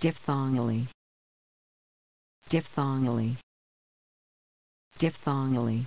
Diphthongally. Diphthongally. Diphthongally.